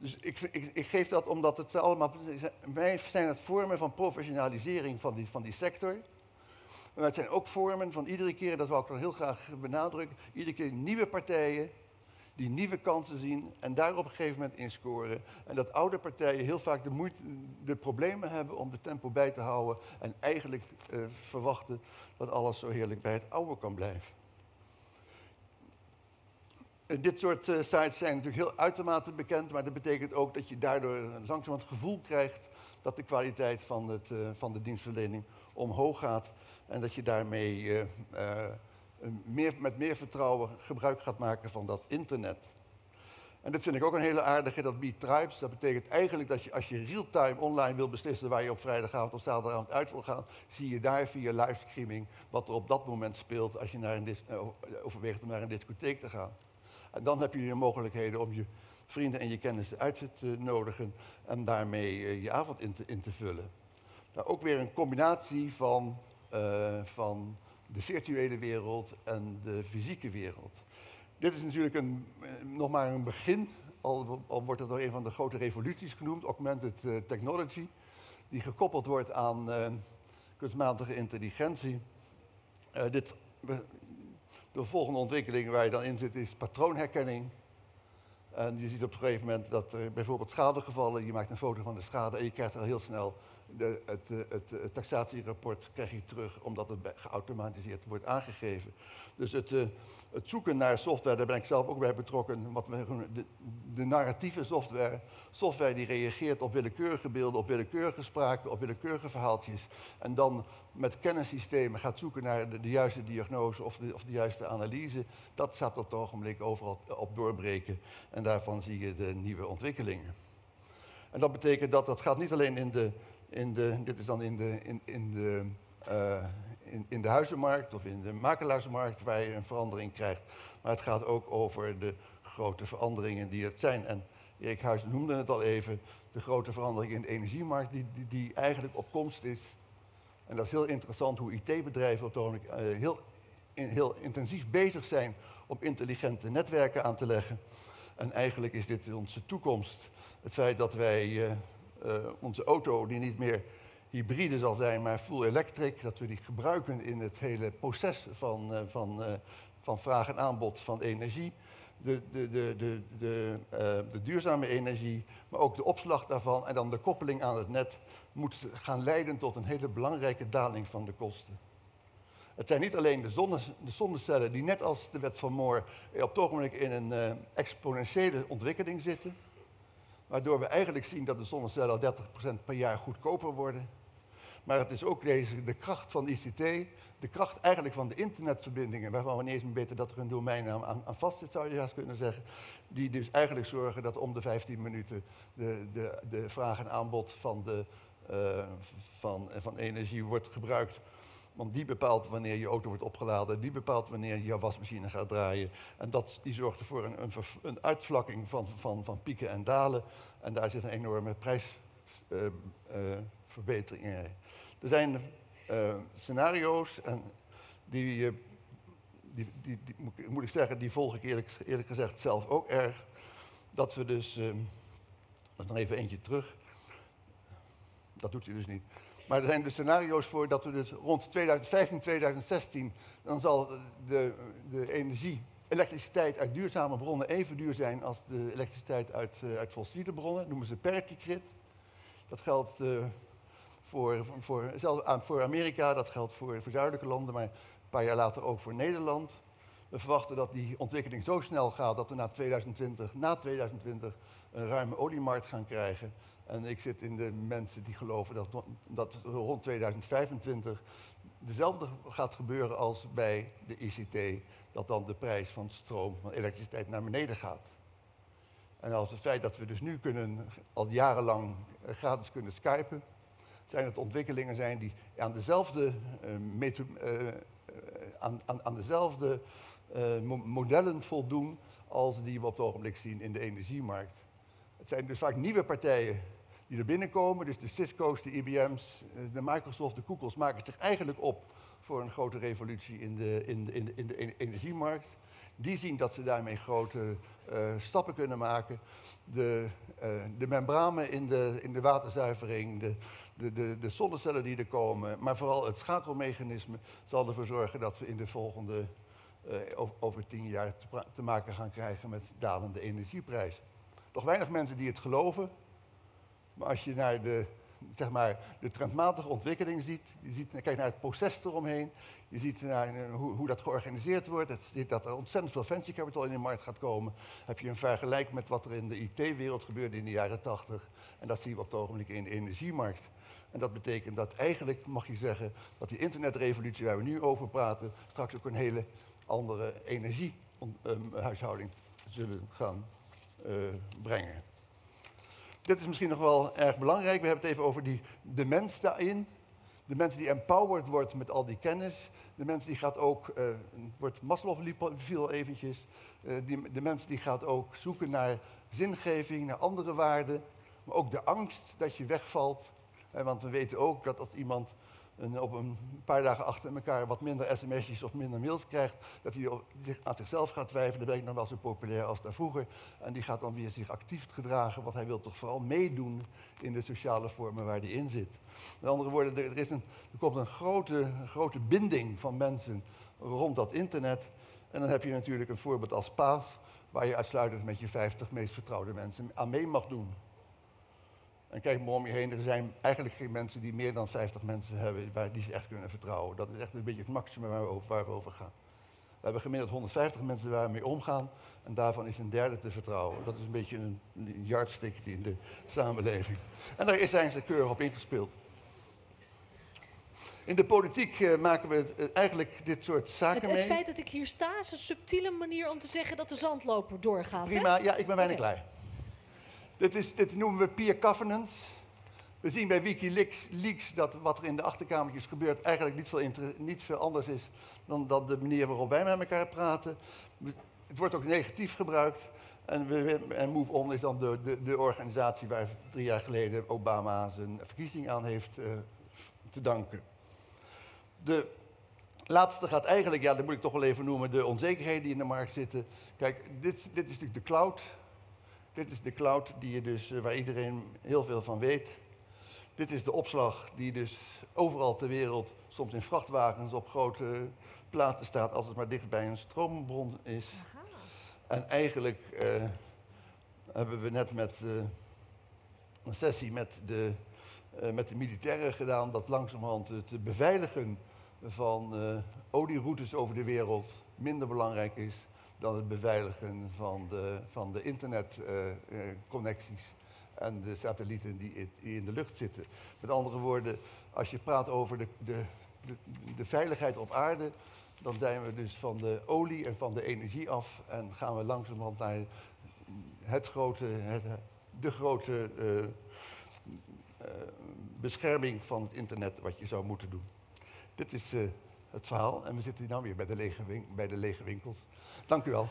Dus ik, ik, ik, geef dat omdat het allemaal. Wij zijn het vormen van professionalisering van die, van die sector. Maar het zijn ook vormen van iedere keer, dat wil ik nog heel graag benadrukken, iedere keer nieuwe partijen die nieuwe kansen zien en daar op een gegeven moment in scoren. En dat oude partijen heel vaak de, moeite, de problemen hebben om de tempo bij te houden en eigenlijk uh, verwachten dat alles zo heerlijk bij het oude kan blijven. Dit soort uh, sites zijn natuurlijk heel uitermate bekend, maar dat betekent ook dat je daardoor langzaam het gevoel krijgt dat de kwaliteit van, het, van de dienstverlening omhoog gaat en dat je daarmee meer, met meer vertrouwen gebruik gaat maken van dat internet. En dat vind ik ook een hele aardige, dat Beat Tribes. Dat betekent eigenlijk dat je als je real-time online wil beslissen waar je op vrijdagavond of zaterdagavond uit wil gaan, zie je daar via livestreaming wat er op dat moment speelt als je naar een overweegt om naar een discotheek te gaan. En dan heb je de mogelijkheden om je vrienden en je kennissen uit te nodigen en daarmee uh, je avond in te, vullen. Nou, ook weer een combinatie van, uh, van de virtuele wereld en de fysieke wereld. Dit is natuurlijk een, eh, nog maar een begin, al, al, wordt het door een van de grote revoluties genoemd, augmented uh, technology, die gekoppeld wordt aan kunstmatige intelligentie. Dit, de volgende ontwikkeling waar je dan in zit is patroonherkenning. En je ziet op een gegeven moment dat er bijvoorbeeld schadegevallen, je maakt een foto van de schade en je krijgt er heel snel de, het, het, het, taxatierapport krijg je terug omdat het geautomatiseerd wordt aangegeven. Dus het, uh, het, zoeken naar software, daar ben ik zelf ook bij betrokken, wat we de, de, narratieve software. Software die reageert op willekeurige beelden, op willekeurige spraken, op willekeurige verhaaltjes. En dan met kennissystemen gaat zoeken naar de, de juiste diagnose of de, of de, juiste analyse. Dat staat op het ogenblik overal op doorbreken. En daarvan zie je de nieuwe ontwikkelingen. En dat betekent dat dat gaat niet alleen in de in de, dit is dan in de, in, in, de, uh, in, de huizenmarkt of in de makelaarsmarkt waar je een verandering krijgt. Maar het gaat ook over de grote veranderingen die het zijn. En Erik Huizen noemde het al even, de grote verandering in de energiemarkt die, die, die eigenlijk op komst is. En dat is heel interessant hoe IT-bedrijven op uh, heel, heel intensief bezig zijn om intelligente netwerken aan te leggen. En eigenlijk is dit onze toekomst. Het feit dat wij uh, uh, onze auto die niet meer hybride zal zijn, maar full electric, dat we die gebruiken in het hele proces van, uh, van, uh, van vraag en aanbod van energie. De, de, de, de, de, de, duurzame energie, maar ook de opslag daarvan en dan de koppeling aan het net moet gaan leiden tot een hele belangrijke daling van de kosten. Het zijn niet alleen de, zonne, de zonnecellen die net als de wet van Moore op het ogenblik in een exponentiële ontwikkeling zitten. Waardoor we eigenlijk zien dat de zonnecellen al 30% per jaar goedkoper worden. Maar het is ook deze, de kracht van ICT, de kracht eigenlijk van de internetverbindingen, waarvan we niet eens meer weten dat er een domeinnaam aan, aan vast zit, zou je juist kunnen zeggen. Die dus eigenlijk zorgen dat om de 15 minuten de, de, de vraag en aanbod van, de, uh, van, van energie wordt gebruikt want die bepaalt wanneer je auto wordt opgeladen, die bepaalt wanneer je wasmachine gaat draaien. En dat, die zorgt ervoor een, een, een uitvlakking van, van, van, pieken en dalen. En daar zit een enorme prijsverbetering uh, uh, in. Er zijn uh, scenario's en die, die, die, moet ik zeggen, die volg ik eerlijk, eerlijk gezegd zelf ook erg. Dat we dus, nog even eentje terug. Dat doet u dus niet. Maar er zijn dus scenario's voor dat we dus rond 2015, 2016, dan zal de, de energie, elektriciteit uit duurzame bronnen even duur zijn als de elektriciteit uit, uh, uit fossiele bronnen. Dat noemen ze parity Dat geldt uh, voor, voor, zelfs voor Amerika, dat geldt voor, voor zuidelijke landen, maar een paar jaar later ook voor Nederland. We verwachten dat die ontwikkeling zo snel gaat dat we na 2020, na 2020 een ruime oliemarkt gaan krijgen. En ik zit in de mensen die geloven dat, dat rond 2025 dezelfde gaat gebeuren als bij de ICT. Dat dan de prijs van stroom, van elektriciteit naar beneden gaat. En als het feit dat we dus nu kunnen, al jarenlang eh, gratis kunnen skypen, zijn het ontwikkelingen zijn die aan dezelfde, uh, aan, aan, aan, dezelfde modellen voldoen als die we op het ogenblik zien in de energiemarkt. Het zijn dus vaak nieuwe partijen die er binnenkomen. Dus de Cisco's, de IBM's, eh, de Microsoft, de Googles maken zich eigenlijk op voor een grote revolutie in de, in in in de energiemarkt. Die zien dat ze daarmee grote uh, stappen kunnen maken. De, uh, de membranen in de, in de waterzuivering, de, de, de, de, zonnecellen die er komen, maar vooral het schakelmechanisme zal ervoor zorgen dat we in de volgende, over, over tien jaar te, te, maken gaan krijgen met dalende energieprijzen. Nog weinig mensen die het geloven, maar als je naar de, zeg maar, de trendmatige ontwikkeling ziet, je ziet, kijk naar het proces eromheen, je ziet naar, hoe, hoe, dat georganiseerd wordt, dat er ontzettend veel venture capital in de markt gaat komen. Heb je een vergelijk met wat er in de IT-wereld gebeurde in de jaren 80 en dat zien we op het ogenblik in de energiemarkt. En dat betekent dat eigenlijk, mag je zeggen, dat die internetrevolutie waar we nu over praten, straks ook een hele andere energiehuishouding zullen gaan uh, brengen. Dit is misschien nog wel erg belangrijk. We hebben het even over die, de mens daarin. De mens die empowered wordt met al die kennis. De mens die gaat ook, uh, wordt Maslow viel eventjes. Uh, die, de mens die gaat ook zoeken naar zingeving, naar andere waarden. Maar ook de angst dat je wegvalt. Uh, want we weten ook dat als iemand een, op een paar dagen achter elkaar wat minder sms'jes of minder mails krijgt, dat hij zich aan zichzelf gaat twijfelen. Ben ik nog wel zo populair als daar vroeger. En die gaat dan weer zich actief gedragen, want hij wil toch vooral meedoen in de sociale vormen waar hij in zit. Met andere woorden, er, is een, er komt een grote, een grote binding van mensen rond dat internet. En dan heb je natuurlijk een voorbeeld als Paas, waar je uitsluitend met je 50 meest vertrouwde mensen aan mee mag doen. En kijk maar om je heen, er zijn eigenlijk geen mensen die meer dan 50 mensen hebben waar, die ze echt kunnen vertrouwen. Dat is echt een beetje het maximum waar we over, waar we over gaan. We hebben gemiddeld 150 mensen waar we mee omgaan en daarvan is een derde te vertrouwen. Dat is een beetje een, een yardstick in de samenleving. En daar zijn ze keurig op ingespeeld. In de politiek uh, maken we uh, eigenlijk dit soort zaken het, mee. Het feit dat ik hier sta is een subtiele manier om te zeggen dat de zandloper doorgaat. Prima, hè? ja, ik ben bijna okay. klaar. Dit, is, dit, noemen we peer governance. We zien bij Wikileaks leaks dat wat er in de achterkamertjes gebeurt eigenlijk niet veel, niet veel anders is dan, de manier waarop wij met elkaar praten. Het wordt ook negatief gebruikt. En, we, en Move On is dan de, de, de, organisatie waar drie jaar geleden Obama zijn verkiezing aan heeft uh, te danken. De laatste gaat eigenlijk, ja, dat moet ik toch wel even noemen, de onzekerheden die in de markt zitten. Kijk, dit, dit is natuurlijk de cloud. Dit is de cloud die je dus, waar iedereen heel veel van weet. Dit is de opslag die dus overal ter wereld, soms in vrachtwagens op grote platen staat, als het maar dicht bij een stroombron is. Aha. En eigenlijk uh, hebben we net met uh, een sessie met de, uh, met de militairen gedaan, dat langzamerhand het beveiligen van olieroutes over de wereld minder belangrijk is dan het beveiligen van de, van de internetconnecties uh, en de satellieten die, in de lucht zitten. Met andere woorden, als je praat over de, de, de, veiligheid op aarde, dan zijn we dus van de olie en van de energie af en gaan we langzamerhand naar het grote, het, de grote uh, bescherming van het internet wat je zou moeten doen. Dit is het verhaal. En we zitten nu weer bij de lege, bij de lege winkels. Dank u wel.